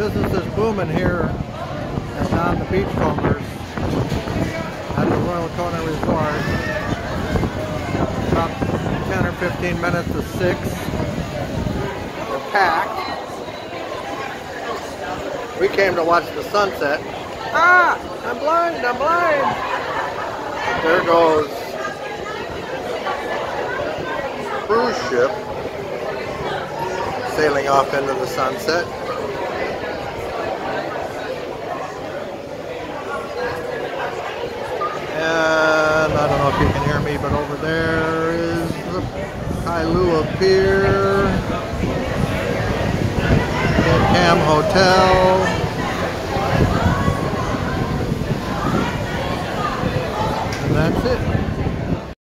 Business is booming here at Don the Beachcomber's at the Royal Kona Resort. About 10 or 15 minutes to 6. We're packed. We came to watch the sunset. Ah! I'm blind, I'm blind! There goes cruise ship sailing off into the sunset. know if you can hear me, but over there is the Kailua Pier, Dead Cam Hotel. And that's it.